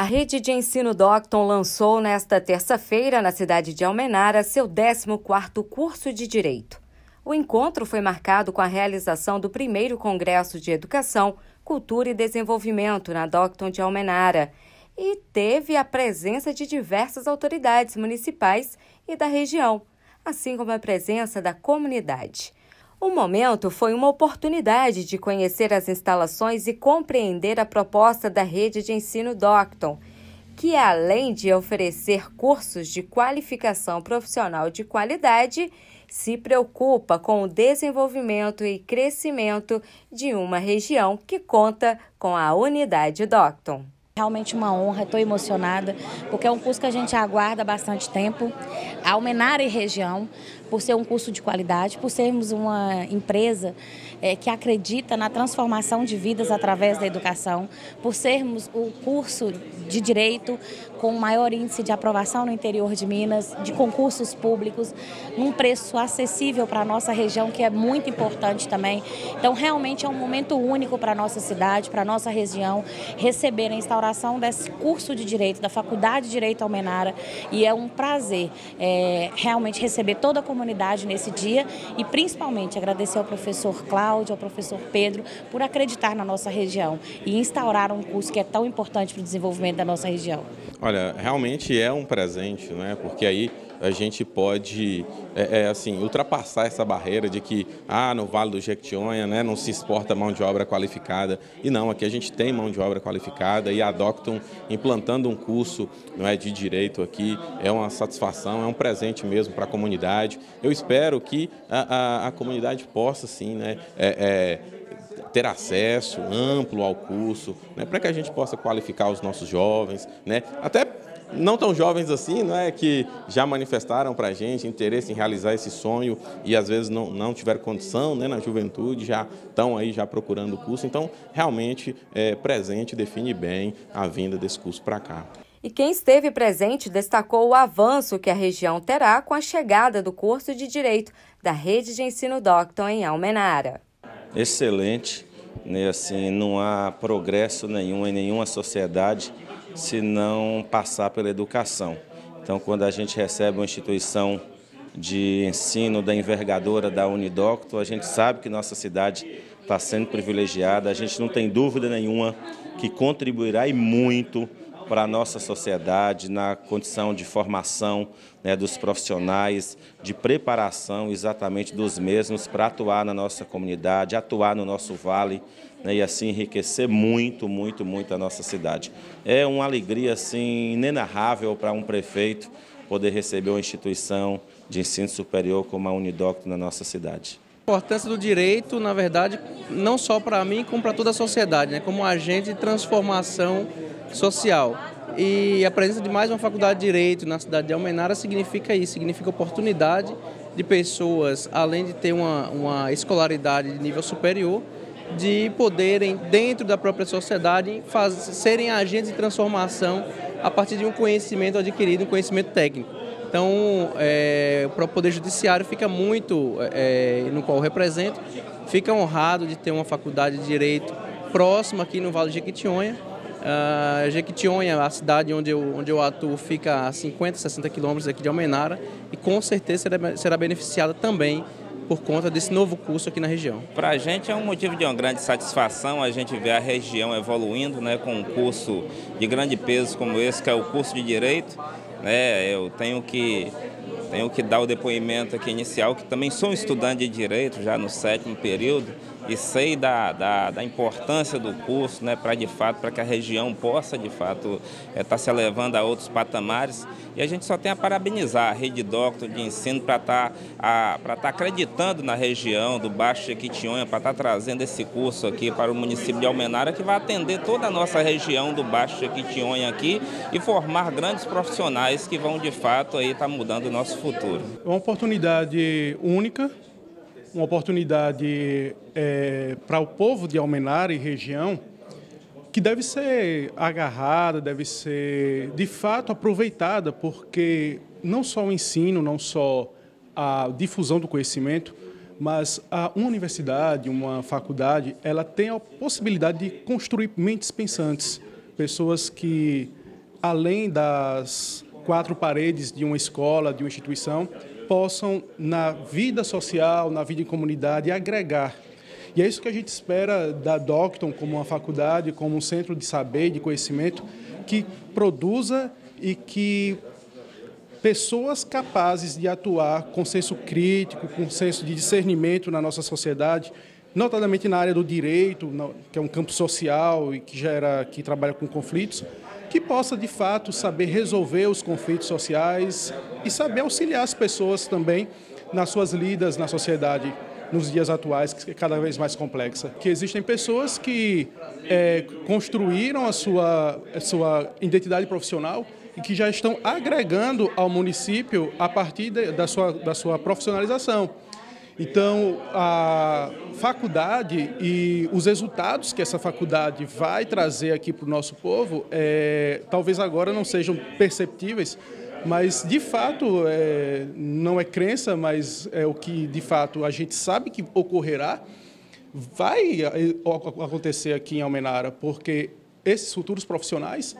A rede de ensino Docton lançou nesta terça-feira, na cidade de Almenara, seu 14º curso de Direito. O encontro foi marcado com a realização do primeiro Congresso de Educação, Cultura e Desenvolvimento na Docton de Almenara e teve a presença de diversas autoridades municipais e da região, assim como a presença da comunidade. O momento foi uma oportunidade de conhecer as instalações e compreender a proposta da rede de ensino Docton, que além de oferecer cursos de qualificação profissional de qualidade, se preocupa com o desenvolvimento e crescimento de uma região que conta com a unidade Docton. Realmente uma honra, estou emocionada, porque é um curso que a gente aguarda há bastante tempo. A Almenara e região, por ser um curso de qualidade, por sermos uma empresa é, que acredita na transformação de vidas através da educação, por sermos o curso de direito com maior índice de aprovação no interior de Minas, de concursos públicos, num preço acessível para a nossa região, que é muito importante também. Então, realmente é um momento único para a nossa cidade, para a nossa região, receber a instauração desse curso de direito, da Faculdade de Direito Almenara, e é um prazer é, realmente receber toda a comunidade nesse dia e principalmente agradecer ao professor Cláudio, ao professor Pedro, por acreditar na nossa região e instaurar um curso que é tão importante para o desenvolvimento da nossa região. Olha, realmente é um presente, não é? Porque aí a gente pode, é, é, assim, ultrapassar essa barreira de que, ah, no Vale do Jequitinhonha, né, não se exporta mão de obra qualificada. E não, aqui a gente tem mão de obra qualificada e a Docton implantando um curso não é, de direito aqui é uma satisfação, é um presente mesmo para a comunidade. Eu espero que a, a, a comunidade possa, sim, né, é, é ter acesso amplo ao curso, né, para que a gente possa qualificar os nossos jovens, né, até não tão jovens assim, não é, que já manifestaram para a gente interesse em realizar esse sonho e às vezes não, não tiveram condição né, na juventude, já estão aí já procurando o curso. Então, realmente, é, presente define bem a vinda desse curso para cá. E quem esteve presente destacou o avanço que a região terá com a chegada do curso de Direito da Rede de Ensino Docton em Almenara excelente. Né? Assim, não há progresso nenhum em nenhuma sociedade se não passar pela educação. Então, quando a gente recebe uma instituição de ensino da envergadura da Unidocto, a gente sabe que nossa cidade está sendo privilegiada, a gente não tem dúvida nenhuma que contribuirá e muito para a nossa sociedade, na condição de formação né, dos profissionais, de preparação exatamente dos mesmos para atuar na nossa comunidade, atuar no nosso vale né, e assim enriquecer muito, muito, muito a nossa cidade. É uma alegria assim inenarrável para um prefeito poder receber uma instituição de ensino superior como a Unidocto na nossa cidade. A importância do direito, na verdade, não só para mim, como para toda a sociedade, né? como agente de transformação social. E a presença de mais uma faculdade de Direito na cidade de Almenara significa isso, significa oportunidade de pessoas, além de ter uma, uma escolaridade de nível superior, de poderem, dentro da própria sociedade, faz, serem agentes de transformação a partir de um conhecimento adquirido, um conhecimento técnico. Então, é, o Poder Judiciário fica muito, é, no qual eu represento, fica honrado de ter uma faculdade de Direito próxima aqui no Vale de Jequitinhonha, Uh, Jequitinhonha, a cidade onde eu, onde eu atuo, fica a 50, 60 quilômetros aqui de Almenara e com certeza será, será beneficiada também por conta desse novo curso aqui na região. Para a gente é um motivo de uma grande satisfação a gente ver a região evoluindo né, com um curso de grande peso como esse, que é o curso de Direito. Né, eu tenho que, tenho que dar o depoimento aqui inicial, que também sou um estudante de Direito, já no sétimo período, e sei da, da, da importância do curso né, para de fato, para que a região possa de fato estar é, tá se elevando a outros patamares. E a gente só tem a parabenizar a rede Doctor de ensino para estar tá, para tá acreditando na região do Baixo Jequitinhonha, para estar tá trazendo esse curso aqui para o município de Almenara, que vai atender toda a nossa região do Baixo Jequitinhonha aqui e formar grandes profissionais que vão de fato aí estar tá mudando o nosso futuro. É uma oportunidade única uma oportunidade é, para o povo de Almenara e região que deve ser agarrada, deve ser de fato aproveitada, porque não só o ensino, não só a difusão do conhecimento, mas a, uma universidade, uma faculdade, ela tem a possibilidade de construir mentes pensantes, pessoas que além das quatro paredes de uma escola, de uma instituição, possam, na vida social, na vida em comunidade, agregar. E é isso que a gente espera da Docton como uma faculdade, como um centro de saber, de conhecimento, que produza e que pessoas capazes de atuar com senso crítico, com senso de discernimento na nossa sociedade, notadamente na área do direito, que é um campo social e que gera, que trabalha com conflitos, que possa de fato saber resolver os conflitos sociais e saber auxiliar as pessoas também nas suas lidas na sociedade nos dias atuais, que é cada vez mais complexa. Que existem pessoas que é, construíram a sua, a sua identidade profissional e que já estão agregando ao município a partir de, da, sua, da sua profissionalização. Então, a faculdade e os resultados que essa faculdade vai trazer aqui para o nosso povo, é, talvez agora não sejam perceptíveis, mas de fato é, não é crença, mas é o que de fato a gente sabe que ocorrerá, vai é, acontecer aqui em Almenara, porque esses futuros profissionais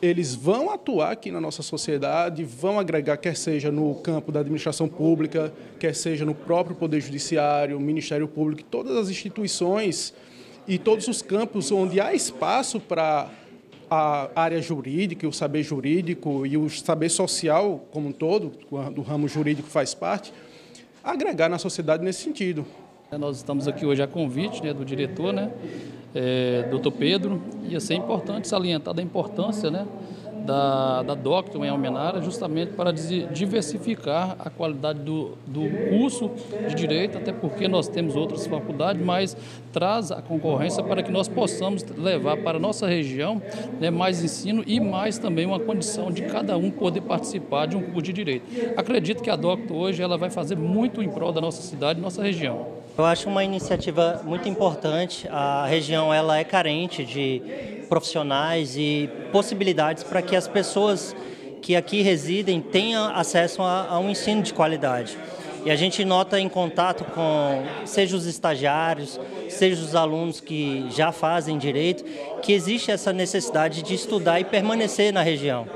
eles vão atuar aqui na nossa sociedade, vão agregar, quer seja no campo da administração pública, quer seja no próprio Poder Judiciário, Ministério Público, todas as instituições e todos os campos onde há espaço para a área jurídica, o saber jurídico e o saber social como um todo, do ramo jurídico faz parte, agregar na sociedade nesse sentido. Nós estamos aqui hoje a convite né, do diretor, né, é, doutor Pedro, e assim, é importante salientar da importância né, da, da Doctor em Almenara, justamente para diversificar a qualidade do, do curso de Direito, até porque nós temos outras faculdades, mas traz a concorrência para que nós possamos levar para a nossa região né, mais ensino e mais também uma condição de cada um poder participar de um curso de Direito. Acredito que a Doctor hoje ela vai fazer muito em prol da nossa cidade, nossa região. Eu acho uma iniciativa muito importante. A região ela é carente de profissionais e possibilidades para que as pessoas que aqui residem tenham acesso a, a um ensino de qualidade. E a gente nota em contato com, seja os estagiários, seja os alunos que já fazem direito, que existe essa necessidade de estudar e permanecer na região.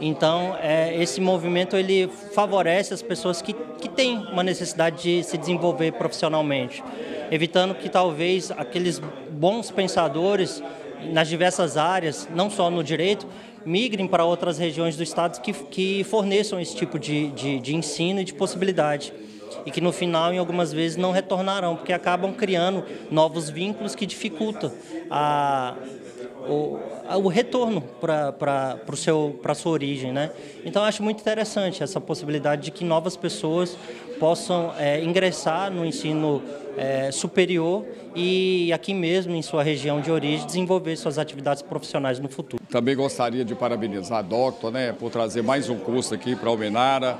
Então, é, esse movimento ele favorece as pessoas que, que têm uma necessidade de se desenvolver profissionalmente, evitando que talvez aqueles bons pensadores nas diversas áreas, não só no direito, migrem para outras regiões do estado que, que forneçam esse tipo de, de, de ensino e de possibilidade e que no final, em algumas vezes, não retornarão, porque acabam criando novos vínculos que dificultam a, o, o retorno para a sua origem. Né? Então, acho muito interessante essa possibilidade de que novas pessoas possam é, ingressar no ensino é, superior e aqui mesmo em sua região de origem desenvolver suas atividades profissionais no futuro. Também gostaria de parabenizar a Doctor né, por trazer mais um curso aqui para Almenara.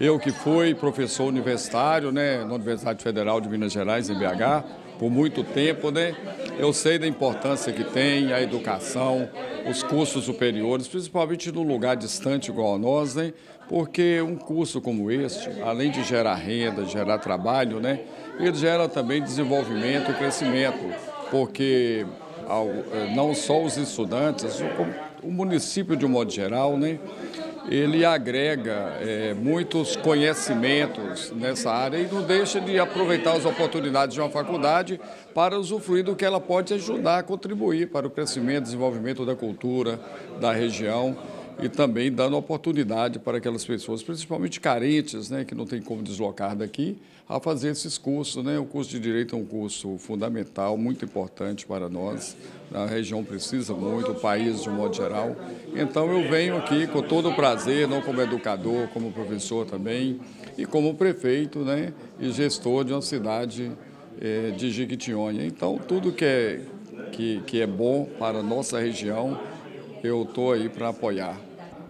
Eu que fui professor universitário né, na Universidade Federal de Minas Gerais, em BH, por muito tempo, né? Eu sei da importância que tem a educação, os cursos superiores, principalmente num lugar distante igual a nós, né? Porque um curso como este, além de gerar renda, gerar trabalho, né? Ele gera também desenvolvimento e crescimento, porque eh, não só os estudantes, o município de um modo geral, né? Ele agrega é, muitos conhecimentos nessa área e não deixa de aproveitar as oportunidades de uma faculdade para usufruir do que ela pode ajudar a contribuir para o crescimento e desenvolvimento da cultura da região e também dando oportunidade para aquelas pessoas, principalmente carentes, né, que não tem como deslocar daqui, a fazer esses cursos. Né? O curso de Direito é um curso fundamental, muito importante para nós. A região precisa muito, o país de um modo geral. Então eu venho aqui com todo o prazer, não como educador, como professor também, e como prefeito né, e gestor de uma cidade eh, de Jiquitinhonha. Então tudo que é, que, que é bom para a nossa região, eu estou aí para apoiar.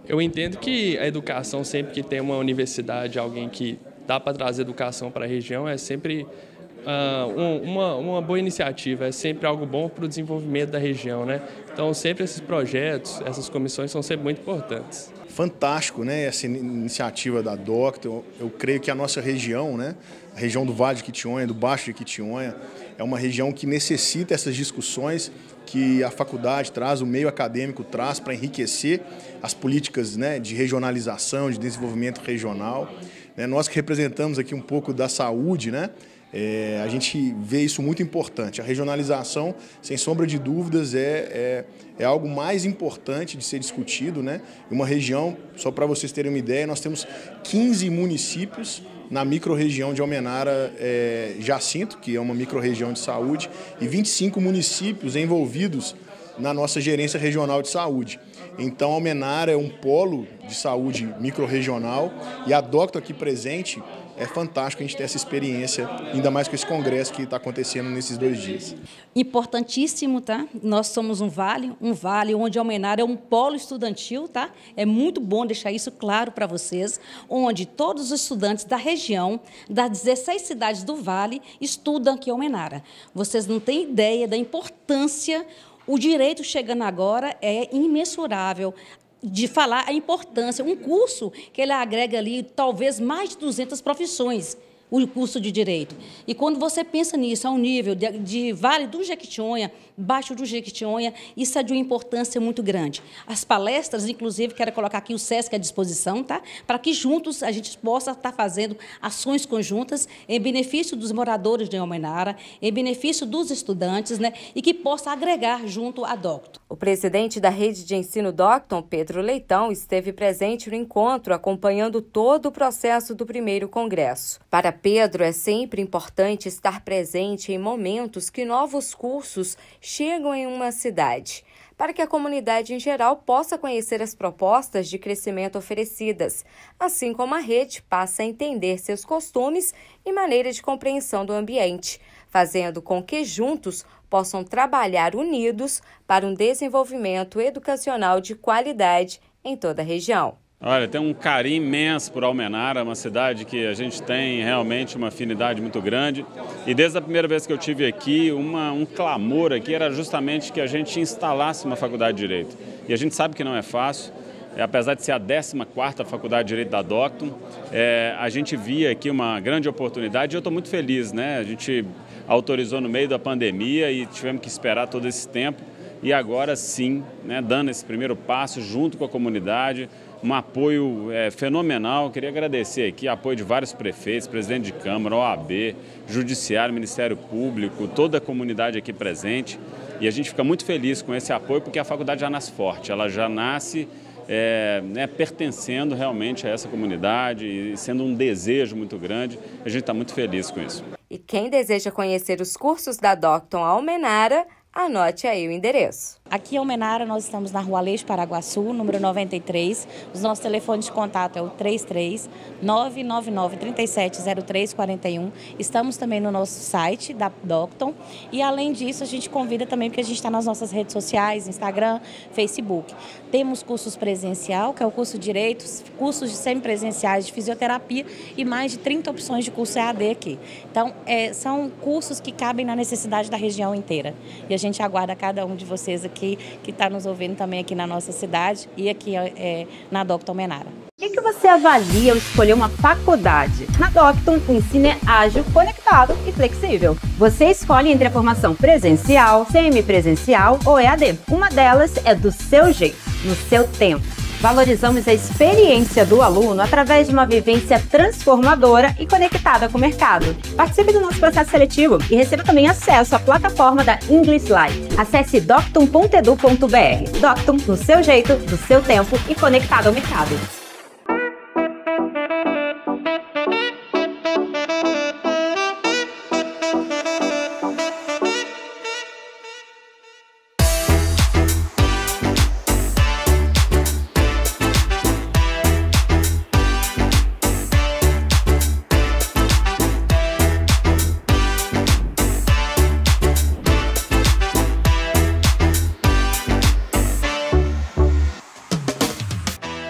Eu entendo que a educação, sempre que tem uma universidade, alguém que dá para trazer educação para a região, é sempre uh, uma, uma boa iniciativa, é sempre algo bom para o desenvolvimento da região. Né? Então, sempre esses projetos, essas comissões são sempre muito importantes. Fantástico, né? Essa iniciativa da DOCT. Eu, eu creio que a nossa região, né? A região do Vale de Quitionha, do Baixo de Quitionha, é uma região que necessita essas discussões que a faculdade traz, o meio acadêmico traz para enriquecer as políticas né, de regionalização, de desenvolvimento regional. Né? Nós que representamos aqui um pouco da saúde, né? É, a gente vê isso muito importante. A regionalização, sem sombra de dúvidas, é, é, é algo mais importante de ser discutido. Né? Uma região, só para vocês terem uma ideia, nós temos 15 municípios na microrregião de Almenara é, Jacinto, que é uma microrregião de saúde, e 25 municípios envolvidos na nossa gerência regional de saúde. Então, Almenara é um polo de saúde microrregional e a Docto aqui presente é fantástico a gente ter essa experiência, ainda mais com esse congresso que está acontecendo nesses dois dias. Importantíssimo, tá? Nós somos um vale, um vale onde Almenara é um polo estudantil, tá? É muito bom deixar isso claro para vocês, onde todos os estudantes da região, das 16 cidades do vale, estudam aqui em Almenara. Vocês não têm ideia da importância o direito chegando agora é imensurável. De falar a importância, um curso que ele agrega ali talvez mais de 200 profissões o curso de direito. E quando você pensa nisso, ao nível de, de Vale do Jequitinhonha, Baixo do Jequitinhonha, isso é de uma importância muito grande. As palestras, inclusive, quero colocar aqui o SESC à disposição, tá? para que juntos a gente possa estar fazendo ações conjuntas em benefício dos moradores de Almenara, em benefício dos estudantes, né? e que possa agregar junto à Docton. O presidente da rede de ensino Docton, Pedro Leitão, esteve presente no encontro, acompanhando todo o processo do primeiro congresso. Para Pedro, é sempre importante estar presente em momentos que novos cursos chegam em uma cidade, para que a comunidade em geral possa conhecer as propostas de crescimento oferecidas, assim como a rede passa a entender seus costumes e maneira de compreensão do ambiente, fazendo com que juntos possam trabalhar unidos para um desenvolvimento educacional de qualidade em toda a região. Olha, tem um carinho imenso por Almenara, uma cidade que a gente tem realmente uma afinidade muito grande. E desde a primeira vez que eu tive aqui, uma, um clamor aqui era justamente que a gente instalasse uma faculdade de Direito. E a gente sabe que não é fácil. É, apesar de ser a 14ª Faculdade de Direito da Docton, é, a gente via aqui uma grande oportunidade e eu estou muito feliz. Né? A gente autorizou no meio da pandemia e tivemos que esperar todo esse tempo. E agora sim, né, dando esse primeiro passo junto com a comunidade, um apoio é, fenomenal. Queria agradecer aqui apoio de vários prefeitos, presidente de Câmara, OAB, Judiciário, Ministério Público, toda a comunidade aqui presente. E a gente fica muito feliz com esse apoio porque a faculdade já nasce forte, ela já nasce é, né, pertencendo realmente a essa comunidade e sendo um desejo muito grande. A gente está muito feliz com isso. E quem deseja conhecer os cursos da Docton Almenara, Anote aí o endereço. Aqui em Almenara, nós estamos na rua Leixo Paraguaçu, número 93. Os nossos telefones de contato é o 33 999 370341. Estamos também no nosso site da Docton. E além disso, a gente convida também, porque a gente está nas nossas redes sociais, Instagram, Facebook. Temos cursos presencial, que é o curso de Direitos, cursos semipresenciais de fisioterapia e mais de 30 opções de curso EAD aqui. Então, é, são cursos que cabem na necessidade da região inteira. E a gente aguarda cada um de vocês aqui que está nos ouvindo também aqui na nossa cidade e aqui é, na Docton Menara. O que, que você avalia ao escolher uma faculdade? Na Docton, o ensino é ágil, conectado e flexível. Você escolhe entre a formação presencial, semipresencial ou EAD. Uma delas é do seu jeito, no seu tempo. Valorizamos a experiência do aluno através de uma vivência transformadora e conectada com o mercado. Participe do nosso processo seletivo e receba também acesso à plataforma da English Live. Acesse doctum.edu.br. Doctum, no seu jeito, do seu tempo e conectado ao mercado.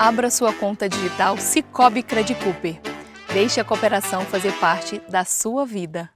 Abra sua conta digital Cicobi Credit Cooper. Deixe a cooperação fazer parte da sua vida.